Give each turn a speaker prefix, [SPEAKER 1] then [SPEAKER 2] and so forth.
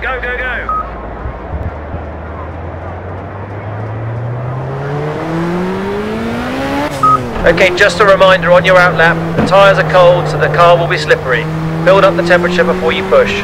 [SPEAKER 1] Go, go, go. Okay, just a reminder on your outlap, the tyres are cold so the car will be slippery. Build up the temperature before you push.